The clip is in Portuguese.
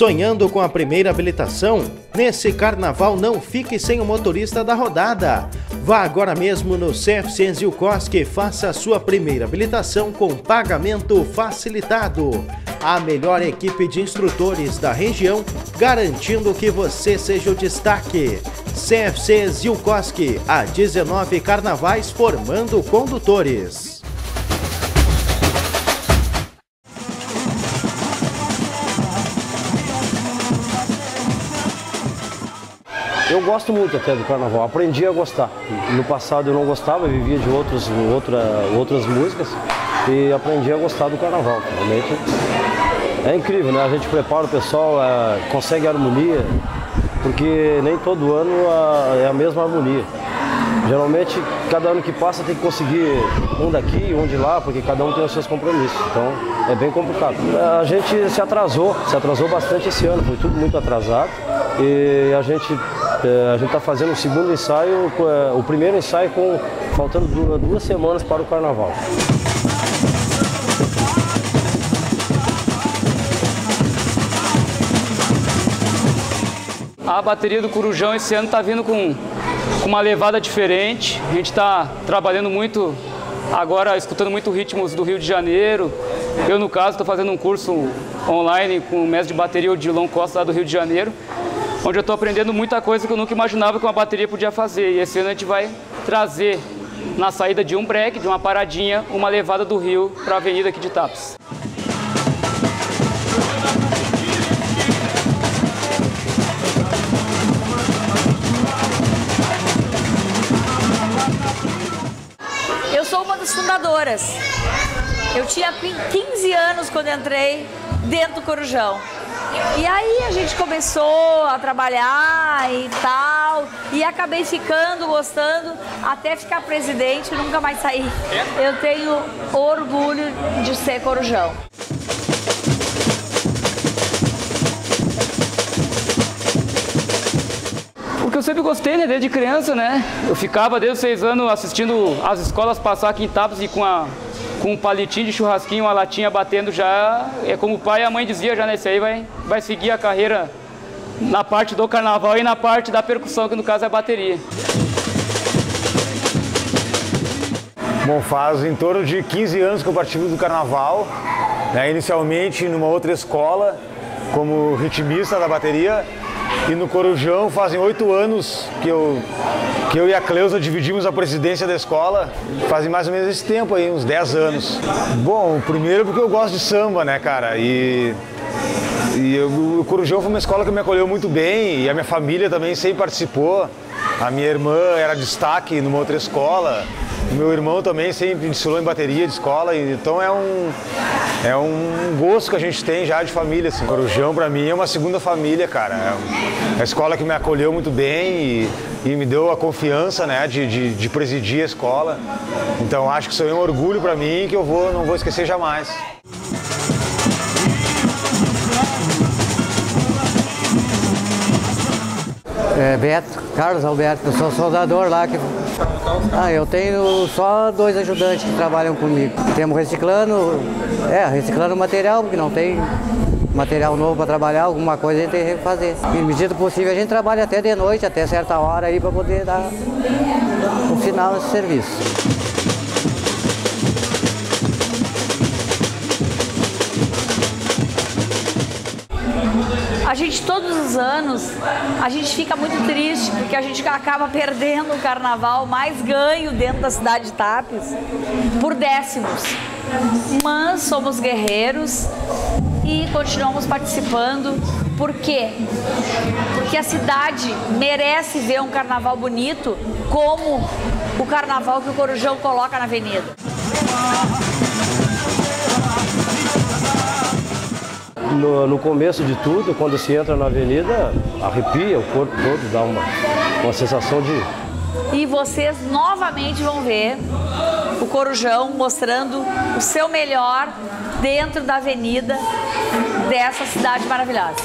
Sonhando com a primeira habilitação? Nesse carnaval não fique sem o motorista da rodada. Vá agora mesmo no CFC Enzilcosk e faça a sua primeira habilitação com pagamento facilitado. A melhor equipe de instrutores da região, garantindo que você seja o destaque. CFC Zilkoski, há 19 carnavais formando condutores. Eu gosto muito até do carnaval, aprendi a gostar. No passado eu não gostava, eu vivia de outros, outra, outras músicas e aprendi a gostar do carnaval. Realmente é incrível, né? A gente prepara o pessoal, é, consegue harmonia, porque nem todo ano é a mesma harmonia. Geralmente, cada ano que passa tem que conseguir um daqui, um de lá, porque cada um tem os seus compromissos. Então, é bem complicado. A gente se atrasou, se atrasou bastante esse ano, foi tudo muito atrasado. E a gente a gente está fazendo o segundo ensaio, é, o primeiro ensaio com faltando duas semanas para o carnaval. A bateria do Corujão esse ano está vindo com, com uma levada diferente. A gente está trabalhando muito agora, escutando muito ritmos do Rio de Janeiro. Eu, no caso, estou fazendo um curso online com o mestre de bateria Odilon Costa lá do Rio de Janeiro onde eu estou aprendendo muita coisa que eu nunca imaginava que uma bateria podia fazer. E esse ano a gente vai trazer na saída de um break, de uma paradinha, uma levada do rio para a avenida aqui de Tapes. Eu sou uma das fundadoras. Eu tinha 15 anos quando entrei dentro do Corujão. E aí a gente começou a trabalhar e tal, e acabei ficando, gostando, até ficar presidente e nunca mais sair. Eu tenho orgulho de ser corujão. Porque eu sempre gostei, né, desde criança, né? Eu ficava desde os seis anos assistindo as escolas passar aqui em Tapas e com a com um palitinho de churrasquinho, uma latinha batendo já, é como o pai e a mãe dizia já nesse aí, vai, vai seguir a carreira na parte do carnaval e na parte da percussão, que no caso é a bateria. Bom, faz em torno de 15 anos que eu participo do carnaval, né, inicialmente numa outra escola, como ritmista da bateria, e no Corujão fazem oito anos que eu, que eu e a Cleusa dividimos a presidência da escola. Fazem mais ou menos esse tempo aí, uns 10 anos. Bom, primeiro porque eu gosto de samba, né, cara? E, e eu, o Corujão foi uma escola que me acolheu muito bem e a minha família também sempre participou. A minha irmã era destaque numa outra escola. Meu irmão também sempre desfilou em bateria de escola, então é um, é um gosto que a gente tem já de família. Assim. Corujão para mim é uma segunda família, cara. É a escola que me acolheu muito bem e, e me deu a confiança né, de, de, de, presidir a escola. Então acho que isso é um orgulho para mim que eu vou, não vou esquecer jamais. É, Beto, Carlos Alberto, eu sou soldador lá. Que... Ah, eu tenho só dois ajudantes que trabalham comigo. Temos reciclando, é, reciclando material, porque não tem material novo para trabalhar, alguma coisa a gente tem que fazer. E, medida possível, a gente trabalha até de noite, até certa hora aí, para poder dar o final desse serviço. A gente, todos os anos, a gente fica muito triste porque a gente acaba perdendo o carnaval mais ganho dentro da cidade de Tapes por décimos. Mas somos guerreiros e continuamos participando. Por quê? Porque a cidade merece ver um carnaval bonito como o carnaval que o Corujão coloca na avenida. No, no, começo de tudo, quando se entra na avenida, arrepia o corpo todo, dá uma, uma sensação de. E vocês novamente vão ver o Corujão mostrando o seu melhor dentro da avenida dessa cidade maravilhosa.